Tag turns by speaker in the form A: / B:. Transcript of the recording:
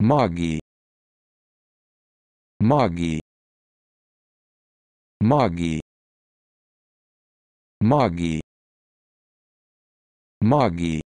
A: Maggie. Maggie. Maggie. Maggie. Maggie.